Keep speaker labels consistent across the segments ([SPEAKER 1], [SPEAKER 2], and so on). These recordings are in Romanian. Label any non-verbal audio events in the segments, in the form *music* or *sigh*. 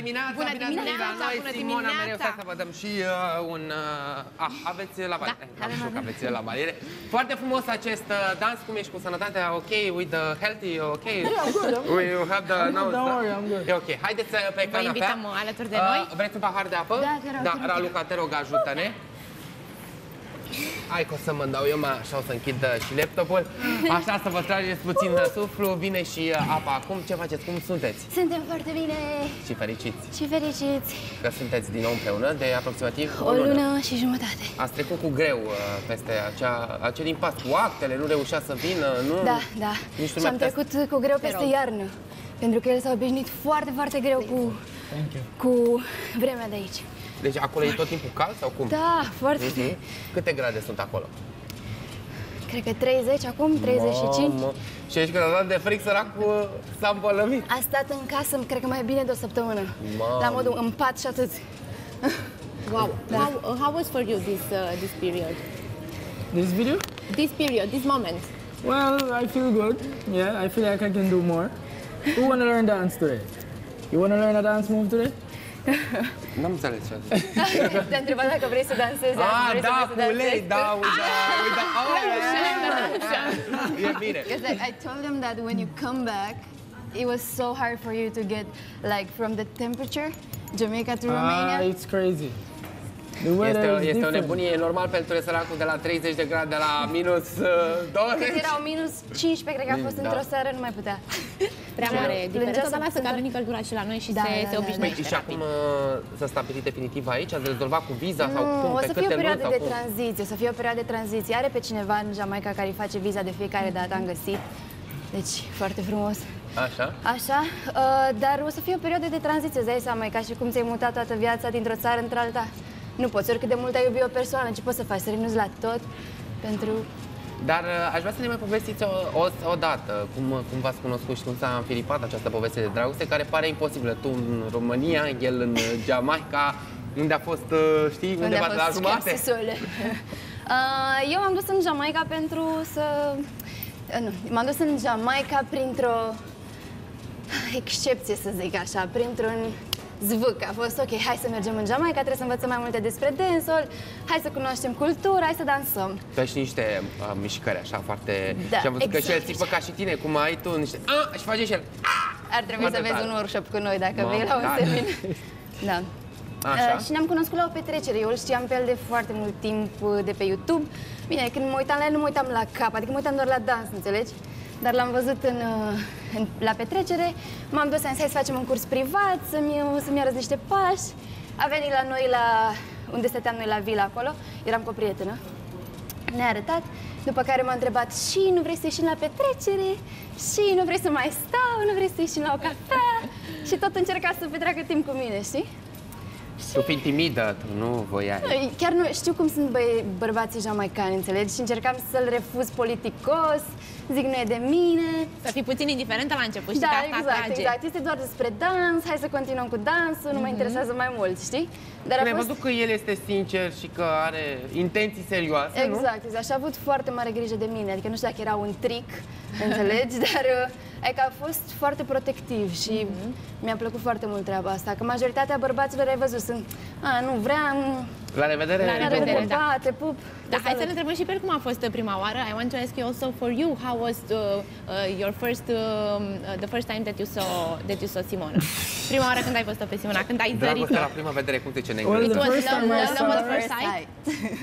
[SPEAKER 1] dimineața!
[SPEAKER 2] Bună
[SPEAKER 1] bine ați venit
[SPEAKER 2] dimineața,
[SPEAKER 1] la noi,
[SPEAKER 2] bună
[SPEAKER 1] Simona,
[SPEAKER 2] dimineața!
[SPEAKER 1] mereu stai să vă dăm și uh, un... Uh, ah, aveți la baliere. Da, am știu că aveți la baliere. Foarte frumos acest uh, dans, cum ești cu sănătatea, ok, with the healthy, ok?
[SPEAKER 3] Yeah, I'm good, I'm good.
[SPEAKER 1] We you have the nose,
[SPEAKER 3] Don't
[SPEAKER 1] da?
[SPEAKER 3] worry, I'm good.
[SPEAKER 1] E ok, haideți uh, pe
[SPEAKER 2] Vă
[SPEAKER 1] canapea.
[SPEAKER 2] invităm uh, alături de noi.
[SPEAKER 1] Uh, vreți un pahar de apă?
[SPEAKER 2] Da, te rog,
[SPEAKER 1] Da,
[SPEAKER 2] te rog.
[SPEAKER 1] Raluca, te rog, ajută-ne. Hai că o să mă dau eu, mai așa o să închid uh, și laptopul. Așa să vă trageți puțin de suflu, vine și uh, apa acum. Ce faceți? Cum sunteți?
[SPEAKER 2] Suntem foarte bine
[SPEAKER 1] Și fericiți
[SPEAKER 2] și fericiți.
[SPEAKER 1] că sunteți din nou împreună de aproximativ
[SPEAKER 2] O lună și jumătate.
[SPEAKER 1] Ați trecut cu greu uh, peste acea, acel impas cu actele, nu reușea să vină, nu?
[SPEAKER 2] Da, da.
[SPEAKER 1] Nici nu
[SPEAKER 2] Și am
[SPEAKER 1] mi-a
[SPEAKER 2] trecut cu greu peste
[SPEAKER 4] rog.
[SPEAKER 2] iarnă. Pentru că el s-a obișnuit foarte, foarte greu cu,
[SPEAKER 3] Thank you.
[SPEAKER 2] cu vremea de aici.
[SPEAKER 1] Deci acolo e tot timpul cald sau cum?
[SPEAKER 2] Da, foarte.
[SPEAKER 1] Mhm. Câte grade sunt acolo?
[SPEAKER 2] Cred că 30 acum, 35.
[SPEAKER 1] Mamă. Și ești dat de fric săracul s-a îmbolnăvit.
[SPEAKER 2] A stat în casă, cred că mai bine de o săptămână.
[SPEAKER 1] Mamă.
[SPEAKER 2] La modul în pat și atât.
[SPEAKER 4] Wow. How, uh, how was for you this uh, this period?
[SPEAKER 3] This video?
[SPEAKER 4] This period, this moment.
[SPEAKER 3] Well, I feel good. Yeah, I feel like I can do more. Who wanna learn dance today? You wanna learn a dance move today? *laughs*
[SPEAKER 1] N-am înțeles ce *laughs*
[SPEAKER 2] Te-a întrebat dacă vrei să dansezi. dacă
[SPEAKER 1] Ah,
[SPEAKER 2] vrei să
[SPEAKER 1] da,
[SPEAKER 2] vrei să
[SPEAKER 1] cu
[SPEAKER 2] dansezi.
[SPEAKER 1] ulei, da, uita, uita. Oh, yeah. E bine.
[SPEAKER 2] Because like, I told them that when you come back, it was so hard for you to get like from the temperature, Jamaica to
[SPEAKER 3] Ah,
[SPEAKER 2] Romania.
[SPEAKER 3] it's crazy. The weather
[SPEAKER 1] Este,
[SPEAKER 3] is
[SPEAKER 1] este o
[SPEAKER 3] different.
[SPEAKER 1] nebunie, e normal pentru săracul de la 30 de grade la minus uh, 20.
[SPEAKER 2] Cât erau minus 15, cred că a fost
[SPEAKER 1] Da.
[SPEAKER 2] într-o seară, nu mai putea. *laughs*
[SPEAKER 4] Prea
[SPEAKER 2] Da.
[SPEAKER 4] mare
[SPEAKER 2] Plângea
[SPEAKER 4] diferență, dar
[SPEAKER 2] să-
[SPEAKER 4] lasă că a venit căldura și la noi și
[SPEAKER 2] Da,
[SPEAKER 4] se,
[SPEAKER 2] da,
[SPEAKER 4] se
[SPEAKER 2] da,
[SPEAKER 4] obișnuiește
[SPEAKER 1] Păi, și acum
[SPEAKER 4] rapid.
[SPEAKER 1] uh, s-a stabilit definitiv aici? Ați rezolvat cu viza sau cum?
[SPEAKER 2] Nu, o
[SPEAKER 1] Pe
[SPEAKER 2] să fie o
[SPEAKER 1] câte
[SPEAKER 2] perioadă
[SPEAKER 1] luni sau
[SPEAKER 2] de
[SPEAKER 1] cum?
[SPEAKER 2] tranziție, o să fie o perioadă de tranziție. Are pe cineva în Jamaica care îi face viza de fiecare dată, am găsit. Deci, foarte frumos.
[SPEAKER 1] Așa?
[SPEAKER 2] Așa, uh, dar o să fie o perioadă de tranziție, îți dai seama, e ca și cum ți-ai mutat toată viața dintr-o țară într-alta. Nu poți, oricât de mult ai iubi o persoană, ce poți să faci? Să renunți la tot pentru...
[SPEAKER 1] Dar uh, aș vrea să ne mai povestiți o, o, o dată cum, cum v-ați cunoscut și cum s-a înfiripat această poveste de dragoste care pare imposibilă. Tu în România, el în Jamaica, unde a fost, uh, știi,
[SPEAKER 2] Unde
[SPEAKER 1] undeva
[SPEAKER 2] a
[SPEAKER 1] de la
[SPEAKER 2] fost
[SPEAKER 1] jumate.
[SPEAKER 2] schiar *laughs* Uh, Eu m-am dus în Jamaica pentru să... uh, Nu, m-am dus în Jamaica printr-o excepție, să zic așa, printr-un zvâc. A fost ok, hai să mergem în Jamaica, trebuie să învățăm mai multe despre dancehall, hai să cunoaștem cultura, hai să dansăm.
[SPEAKER 1] Tu ai și niște uh, mișcări așa foarte...
[SPEAKER 2] Da,
[SPEAKER 1] și am văzut că și el
[SPEAKER 2] exact.
[SPEAKER 1] țipă ca și tine, cum ai tu niște... A, și face și el...
[SPEAKER 2] Ar trebui
[SPEAKER 1] Foarte
[SPEAKER 2] să vezi
[SPEAKER 1] tare.
[SPEAKER 2] un workshop cu noi dacă
[SPEAKER 1] Mamă,
[SPEAKER 2] vei la un
[SPEAKER 1] tare.
[SPEAKER 2] semin. *laughs* Da.
[SPEAKER 1] Așa?
[SPEAKER 2] Uh, și ne-am cunoscut la o petrecere. Eu îl știam pe el de foarte mult timp uh, de pe YouTube. Bine, când mă uitam la el, nu mă uitam la cap, adică mă uitam doar la dans, înțelegi? Dar l-am văzut în, uh, în, la petrecere, m-am dus, am zis, hai să facem un curs privat, să-mi, să-mi arăți niște pași. A venit la noi, la unde stăteam noi la vila acolo, eram cu o prietenă. Ne-a arătat, după care m-a întrebat și nu vrei să ieșim la petrecere, și nu vrei să mai stau, nu vrei să ieșim la o cafea *laughs* și tot încerca să petreacă timp cu mine, știi?
[SPEAKER 1] Tu fiind timidă, tu nu voiai.
[SPEAKER 2] Ei, Chiar nu știu cum sunt băie, bărbații jamaicani, înțelegi? Și încercam să-l refuz politicos, zic nu e de mine.
[SPEAKER 4] Să fii puțin indiferentă la început și
[SPEAKER 2] Da,
[SPEAKER 4] că asta
[SPEAKER 2] exact,
[SPEAKER 4] atrage.
[SPEAKER 2] exact. Este doar despre dans, hai să continuăm cu dansul, nu mă interesează mai mult, știi? Dar
[SPEAKER 1] Când ai văzut că el este sincer și că are intenții serioase, nu?
[SPEAKER 2] Exact, exact. Și a avut foarte mare grijă de mine. Adică nu știu dacă era un trick, *laughs* înțelegi? Dar uh, adică a fost foarte protectiv și
[SPEAKER 4] Mhm.
[SPEAKER 2] mi-a plăcut foarte mult treaba asta. Că majoritatea bărbaților, ai văzut, sunt a, nu vreau,
[SPEAKER 1] La revedere!
[SPEAKER 4] La
[SPEAKER 2] nu
[SPEAKER 4] revedere,
[SPEAKER 2] te
[SPEAKER 4] da.
[SPEAKER 2] pupa, te pup.
[SPEAKER 4] Da,
[SPEAKER 2] te
[SPEAKER 4] hai să
[SPEAKER 2] salut.
[SPEAKER 4] ne întrebăm și pe el cum a fost uh, prima oară. I want to ask you also for you, how was uh, uh, your first, um, uh, the first time that you saw that you saw Simona? *laughs* Prima oară când ai văzut-o pe Simona, când ai zărit
[SPEAKER 1] Dragostea la prima vedere, cum se zice în
[SPEAKER 3] Well,
[SPEAKER 1] engleză?
[SPEAKER 3] the
[SPEAKER 4] was
[SPEAKER 3] first
[SPEAKER 4] love,
[SPEAKER 3] time I
[SPEAKER 4] love,
[SPEAKER 3] saw
[SPEAKER 4] love
[SPEAKER 3] her,
[SPEAKER 4] at first sight?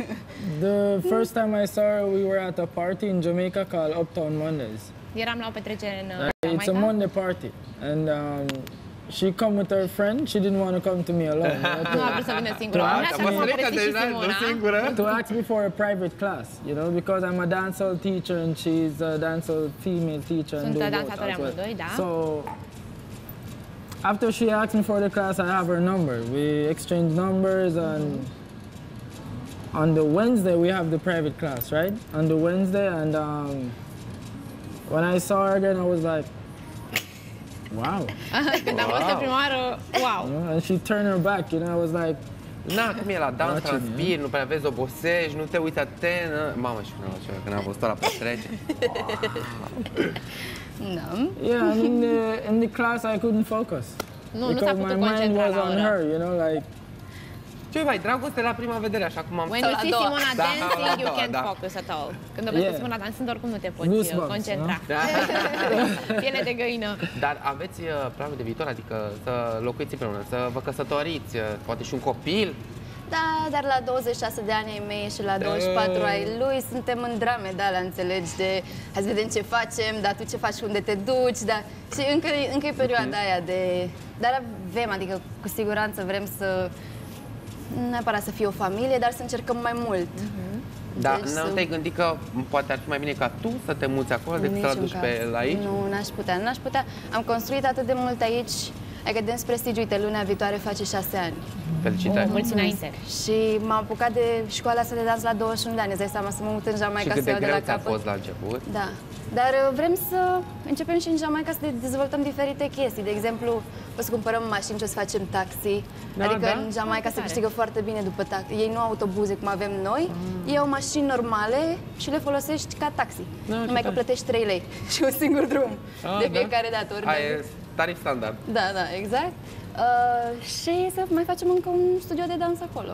[SPEAKER 4] *laughs*
[SPEAKER 3] the first time I saw her, we were at a party in Jamaica called Uptown Mondays.
[SPEAKER 4] Eram la o petrecere în uh,
[SPEAKER 3] Uh, It's a
[SPEAKER 4] Jamaica.
[SPEAKER 3] Monday party, and um, she come with her friend. She didn't want to come to me alone. *laughs*
[SPEAKER 4] Nu a
[SPEAKER 3] to-
[SPEAKER 4] vrut să vină singură.
[SPEAKER 3] Da,
[SPEAKER 4] Nu
[SPEAKER 3] da,
[SPEAKER 4] așa cum și Simona.
[SPEAKER 3] to ask me for a private class, you know, because I'm a dancehall teacher and she's a dancehall female teacher and
[SPEAKER 4] Sunt
[SPEAKER 3] do
[SPEAKER 4] dansatori
[SPEAKER 3] as well.
[SPEAKER 4] amândoi, da.
[SPEAKER 3] So after she asked me for the class, I have her number. We exchange numbers and on the Wednesday we have the private class, right? On the Wednesday and um, when I saw her again, I was like, wow. *laughs*
[SPEAKER 4] Când am văzut prima oară, wow.
[SPEAKER 3] You know, and she turned her back, you know, I was like,
[SPEAKER 1] Na, cum e la dans,
[SPEAKER 3] Place,
[SPEAKER 1] transpiri, nu prea vezi, obosești, nu te uiți atent. na. Mamă, și când am văzut- când am văzut-o la petrecere.
[SPEAKER 2] Da.
[SPEAKER 3] yeah, and in the, in the class I couldn't focus.
[SPEAKER 4] Nu, nu s-a
[SPEAKER 3] because my
[SPEAKER 4] putut
[SPEAKER 3] mind
[SPEAKER 4] concentra
[SPEAKER 3] was
[SPEAKER 4] la
[SPEAKER 3] on
[SPEAKER 4] ora.
[SPEAKER 3] her, you know, like
[SPEAKER 1] Ce mai, dragoste la prima vedere, așa cum am
[SPEAKER 4] When
[SPEAKER 2] Sau
[SPEAKER 4] you
[SPEAKER 2] la
[SPEAKER 4] see
[SPEAKER 2] doua.
[SPEAKER 4] Simona
[SPEAKER 1] Da,
[SPEAKER 4] dancing,
[SPEAKER 1] la
[SPEAKER 4] you
[SPEAKER 1] doua,
[SPEAKER 4] can't
[SPEAKER 1] da.
[SPEAKER 4] focus at all. Când o vezi pe
[SPEAKER 3] Yeah.
[SPEAKER 4] Simona dansând, oricum nu te poți
[SPEAKER 3] Goosebumps,
[SPEAKER 4] uh, concentra.
[SPEAKER 1] Da. *laughs*
[SPEAKER 4] Piele de găină.
[SPEAKER 1] Dar aveți uh, planul de viitor, adică să locuiți împreună, să vă căsătoriți, uh, poate și un copil?
[SPEAKER 2] Da, dar la 26 de ani ai mei și la 24 ai lui suntem în drame, da, la înțelegi de hai să vedem ce facem, dar tu ce faci, unde te duci, da. Și încă, încă e perioada aia de... Dar avem, adică cu siguranță vrem să nu neapărat să fie o familie, dar să încercăm mai mult.
[SPEAKER 1] Da,
[SPEAKER 2] Deci
[SPEAKER 1] nu
[SPEAKER 2] să-
[SPEAKER 1] te-ai gândit că poate ar fi mai bine ca tu să te muți acolo decât să-l
[SPEAKER 2] Niciun
[SPEAKER 1] aduci
[SPEAKER 2] caz.
[SPEAKER 1] pe la aici?
[SPEAKER 2] Nu, n-aș putea, n-aș putea. Am construit atât de mult aici, adică de prestigiu, uite, luna viitoare face șase ani.
[SPEAKER 1] Felicitări!
[SPEAKER 4] Mulți înainte.
[SPEAKER 2] Și m-am apucat de școala asta de dans la 21 de ani, îți dai seama să mă mut în
[SPEAKER 1] Și
[SPEAKER 2] Jamaica
[SPEAKER 1] cât
[SPEAKER 2] să
[SPEAKER 1] de
[SPEAKER 2] iau de
[SPEAKER 1] greu
[SPEAKER 2] la
[SPEAKER 1] ți-a
[SPEAKER 2] capăt.
[SPEAKER 1] fost la început?
[SPEAKER 2] Da. Dar uh, vrem să începem și în Jamaica să dezvoltăm diferite chestii. De exemplu, o să cumpărăm mașini și o să facem taxi.
[SPEAKER 1] Da,
[SPEAKER 2] adică
[SPEAKER 1] da?
[SPEAKER 2] în Jamaica se
[SPEAKER 4] Foarte
[SPEAKER 2] câștigă foarte bine după taxi. Ei nu au autobuze cum avem noi, ei au mașini normale și le folosești ca taxi.
[SPEAKER 1] Da, ce
[SPEAKER 2] Numai că
[SPEAKER 1] tare.
[SPEAKER 2] plătești 3 lei *laughs* și un singur drum
[SPEAKER 1] Ah,
[SPEAKER 2] de
[SPEAKER 1] da?
[SPEAKER 2] fiecare dată. Ori
[SPEAKER 1] Aia
[SPEAKER 2] de-
[SPEAKER 1] e tarif standard.
[SPEAKER 2] Da, da, exact. Uh, și să mai facem încă un studio de dans acolo.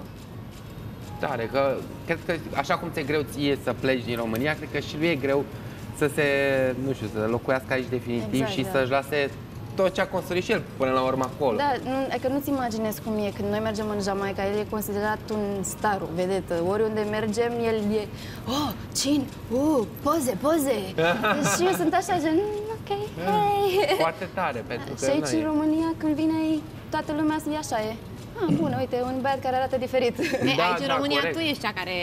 [SPEAKER 1] Tare, că cred că așa cum ți-e greu ție să pleci din România, cred că și lui e greu să se, nu știu, să locuiască aici definitiv
[SPEAKER 2] Exact,
[SPEAKER 1] și
[SPEAKER 2] da.
[SPEAKER 1] să-și lase tot ce a construit și el până la urmă acolo.
[SPEAKER 2] Da, nu, adică nu-ți imaginezi cum e când noi mergem în Jamaica, el e considerat un star, o vedetă. Oriunde mergem, el e, oh, cin, uh, poze, poze. *laughs* și eu sunt așa, gen, "Mm, ok, hei.
[SPEAKER 1] Foarte tare, pentru că
[SPEAKER 2] Și aici
[SPEAKER 1] na,
[SPEAKER 2] în
[SPEAKER 1] e-
[SPEAKER 2] România, când vine aici, toată lumea e așa e. Ah, bun, uite, un băiat care arată diferit.
[SPEAKER 4] E,
[SPEAKER 1] Da,
[SPEAKER 4] aici în
[SPEAKER 1] da,
[SPEAKER 4] România
[SPEAKER 1] corect.
[SPEAKER 4] tu ești cea care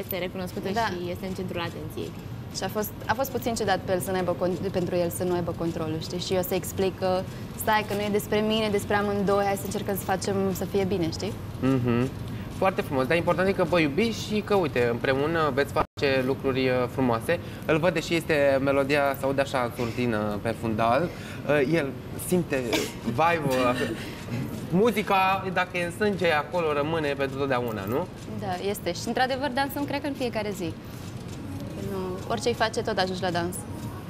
[SPEAKER 4] este recunoscută
[SPEAKER 2] Da.
[SPEAKER 4] și este în centrul atenției.
[SPEAKER 2] Și a fost, a fost puțin ciudat pe el să nu aibă, con- pentru el să nu aibă controlul, știi? Și eu să explic că stai, că nu e despre mine, despre amândoi, hai să încercăm să facem să fie bine, știi?
[SPEAKER 1] Mhm. Foarte frumos, dar important e că vă iubiți și că, uite, împreună veți face lucruri uh, frumoase. Îl văd, deși este melodia, se aude așa în surtină pe fundal, uh, el simte vibe-ul, *laughs* muzica, dacă e în sânge, acolo rămâne pentru totdeauna, nu?
[SPEAKER 2] Da, este. Și într-adevăr dansăm, cred că în fiecare zi. Nu, orice îi face, tot ajungi la dans.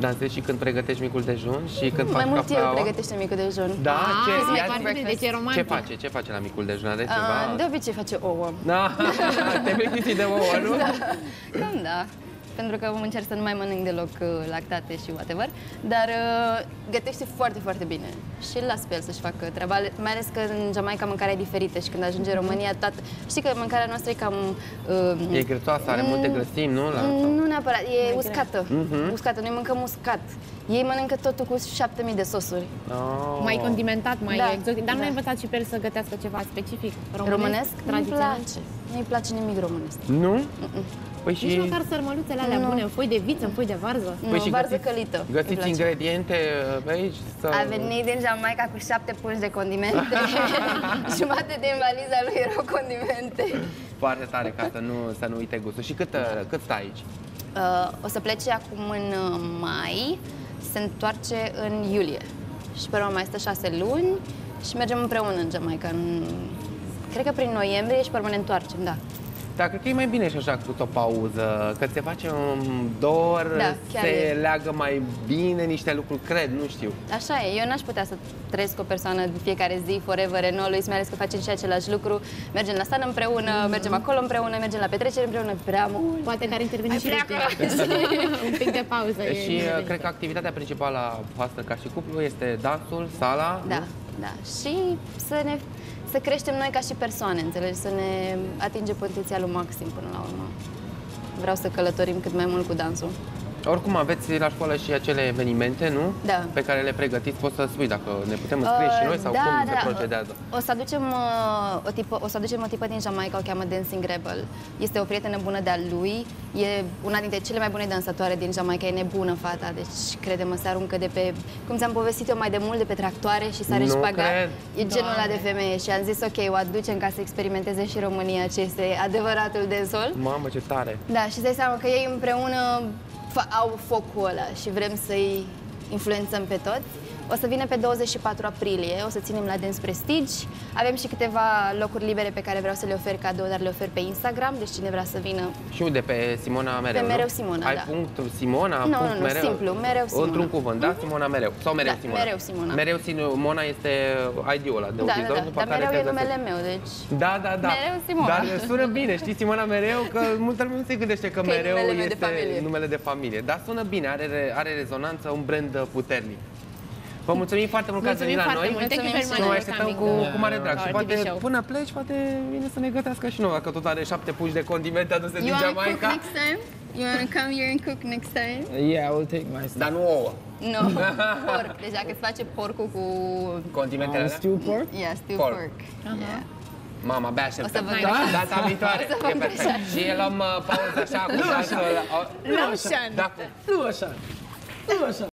[SPEAKER 1] Dansezi și când pregătești micul dejun și când
[SPEAKER 2] Mai
[SPEAKER 1] faci
[SPEAKER 2] mult el
[SPEAKER 1] cafeaua.
[SPEAKER 2] pregătește micul dejun.
[SPEAKER 1] Da,
[SPEAKER 4] Ah,
[SPEAKER 1] ce,
[SPEAKER 4] mai
[SPEAKER 1] ia
[SPEAKER 4] foarte
[SPEAKER 1] zi-
[SPEAKER 4] bine, deci e
[SPEAKER 1] ce
[SPEAKER 4] romantic.
[SPEAKER 1] face? Ce face la micul dejun? Are
[SPEAKER 2] Ah,
[SPEAKER 1] ceva?
[SPEAKER 2] de obicei face ouă.
[SPEAKER 1] Da, *laughs* te plictisi de ouă, nu?
[SPEAKER 2] Cam da. Pentru că încerc să nu mai mănânc deloc uh, lactate și whatever. Dar uh, gătește foarte, foarte bine. Și îl las pe el să-și facă treaba. Mai ales că în Jamaica mâncarea e diferită și când ajunge în România, toată... Știi că mâncarea noastră e cam... Uh,
[SPEAKER 1] E grețoasă, are multe grăsimi, nu? La...
[SPEAKER 2] Nu neapărat, e uscată. Uscată, noi mâncăm uscat. Ei mănâncă totul cu 7000 de sosuri.
[SPEAKER 1] Oh.
[SPEAKER 4] Mai condimentat, mai
[SPEAKER 2] Da,
[SPEAKER 4] exotic. Dar nu
[SPEAKER 2] da.
[SPEAKER 4] ai învățat și pe el să gătească ceva specific? Românesc?
[SPEAKER 2] Românesc? Nu-i
[SPEAKER 4] Tradițional?
[SPEAKER 2] place. Nu-i place nimic românesc.
[SPEAKER 1] Nu? Păi și...
[SPEAKER 4] Nici măcar sărmăluțele alea
[SPEAKER 2] Nu.
[SPEAKER 4] bune, în foi de viță, în foi de varză.
[SPEAKER 2] Nu,
[SPEAKER 1] și
[SPEAKER 2] varză
[SPEAKER 1] găsiți-
[SPEAKER 2] călită. îi
[SPEAKER 1] Găsiți
[SPEAKER 2] place.
[SPEAKER 1] ingrediente uh, pe aici? Să...
[SPEAKER 2] A venit din Jamaica cu șapte pungi de condimente. *laughs* Jumate din valiza lui erau condimente.
[SPEAKER 1] Foarte tare, ca să nu, să nu uite gustul. Și cât, uh, cât stai aici?
[SPEAKER 2] Uh, o să plece acum în uh, mai, se întoarce în iulie. Și pe urmă mai stă șase luni și mergem împreună în Jamaica. În, cred că prin noiembrie și pe urmă ne întoarcem, da.
[SPEAKER 1] Dar cred că e mai bine și așa cu o pauză, că se face un dor,
[SPEAKER 2] Da, chiar
[SPEAKER 1] se
[SPEAKER 2] e.
[SPEAKER 1] leagă mai bine niște lucruri, cred, nu știu.
[SPEAKER 2] Așa e, eu n-aș putea să trăiesc o persoană în fiecare zi, forever and always, mai ales că facem și același lucru. Mergem la sală împreună, mergem acolo împreună, mergem la petrecere împreună, prea mult.
[SPEAKER 4] Poate că ar interveni
[SPEAKER 2] Ai
[SPEAKER 4] și
[SPEAKER 2] pleacă.
[SPEAKER 4] Lucia. *laughs* *laughs* Un pic de pauză. e
[SPEAKER 1] și uh,
[SPEAKER 4] binevenit.
[SPEAKER 1] cred că activitatea principală a voastră ca și cuplu este dansul, sala,
[SPEAKER 2] Da,
[SPEAKER 1] nu?
[SPEAKER 2] da. Și să ne să creștem noi ca și persoane, înțelegi? Să ne atingem potențialul maxim până la urmă. Vreau să călătorim cât mai mult cu dansul.
[SPEAKER 1] Oricum aveți la școală și acele evenimente, nu?
[SPEAKER 2] Da.
[SPEAKER 1] Pe care le pregătiți, poți să spui dacă ne putem înscrie și noi sau
[SPEAKER 2] da,
[SPEAKER 1] cum
[SPEAKER 2] da.
[SPEAKER 1] se procedează.
[SPEAKER 2] O să aducem uh, o tipă, o să aducem o tipă din Jamaica, o cheamă Dancing Rebel. Este o prietenă bună de-a lui, e una dintre cele mai bune dansatoare din Jamaica, e nebună fata, deci crede-mă, se aruncă de pe, cum ți-am povestit eu mai de mult, de pe tractoare și sare
[SPEAKER 1] Nu
[SPEAKER 2] șpagat.
[SPEAKER 1] cred.
[SPEAKER 2] E genul ăla de femeie și am zis ok, o aducem ca să experimenteze și România ce este adevăratul dancehall.
[SPEAKER 1] Mamă, ce tare!
[SPEAKER 2] Da, și îți dai seama că ei împreună fa- au focul ăla și vrem să-i influențăm pe toți. O să vină pe 24 aprilie, o să ținem la Dance Prestige. Avem și câteva locuri libere pe care vreau să le ofer cadou, dar le ofer pe Instagram, deci cine vrea să vină
[SPEAKER 1] Și unde? Pe Simona Mereu,
[SPEAKER 2] Pe
[SPEAKER 1] nu?
[SPEAKER 2] Mereu Simona,
[SPEAKER 1] Ai
[SPEAKER 2] da.
[SPEAKER 1] punct Simona,
[SPEAKER 2] Nu,
[SPEAKER 1] punct
[SPEAKER 2] nu, nu,
[SPEAKER 1] mereu?
[SPEAKER 2] simplu, Mereu Simona.
[SPEAKER 1] Într-un cuvânt, da? Simona Mereu. Sau Mereu
[SPEAKER 2] Da,
[SPEAKER 1] Simona?
[SPEAKER 2] Mereu Simona.
[SPEAKER 1] Mereu Simona este ID-ul ăla de
[SPEAKER 2] Da, da,
[SPEAKER 1] utilizor,
[SPEAKER 2] da,
[SPEAKER 1] după
[SPEAKER 2] dar
[SPEAKER 1] care
[SPEAKER 2] mereu
[SPEAKER 1] te
[SPEAKER 2] e
[SPEAKER 1] găsești.
[SPEAKER 2] numele meu, deci...
[SPEAKER 1] Da, da, da.
[SPEAKER 2] Mereu Simona.
[SPEAKER 1] Dar sună bine, știi, Simona Mereu, că multă lume nu se gândește că,
[SPEAKER 2] Că e
[SPEAKER 1] mereu
[SPEAKER 2] numele meu de
[SPEAKER 1] este
[SPEAKER 2] familie.
[SPEAKER 1] numele de familie. Dar sună bine, are, are rezonanță, un brand uh, puternic. Vă mulțumim foarte mult că ați venit
[SPEAKER 4] Mulțumim
[SPEAKER 1] la
[SPEAKER 4] foarte
[SPEAKER 1] noi.
[SPEAKER 4] mult. Thank you very
[SPEAKER 1] Și
[SPEAKER 4] much
[SPEAKER 1] noi
[SPEAKER 4] for
[SPEAKER 1] așteptăm
[SPEAKER 4] coming
[SPEAKER 1] cu,
[SPEAKER 4] to
[SPEAKER 1] cu mare drag. Și
[SPEAKER 4] our
[SPEAKER 1] poate
[SPEAKER 4] TV show.
[SPEAKER 1] până pleci, poate vine să ne gătească și nouă, că tot are șapte puși de condimente aduse din Jamaica.
[SPEAKER 2] time? You wanna come here and cook next time?
[SPEAKER 3] Yeah, I will take my stuff.
[SPEAKER 1] Dar nu ouă.
[SPEAKER 2] Nu, porc. Deci dacă îți face porcul cu...
[SPEAKER 1] Condimentele
[SPEAKER 3] Uh,
[SPEAKER 1] alea?
[SPEAKER 3] stew pork?
[SPEAKER 2] Yeah, stew
[SPEAKER 1] Porc.
[SPEAKER 2] pork. Yeah.
[SPEAKER 1] Mama, abia
[SPEAKER 2] O să
[SPEAKER 1] așteptăm.
[SPEAKER 2] vă
[SPEAKER 1] Da?
[SPEAKER 2] greșesc.
[SPEAKER 1] Data viitoare.
[SPEAKER 2] O să vă
[SPEAKER 1] E perfect.
[SPEAKER 2] greșesc.
[SPEAKER 1] Și luăm uh, pauză așa cu dansul.
[SPEAKER 3] Nu așa.
[SPEAKER 1] Da,
[SPEAKER 3] Nu așa. Nu așa.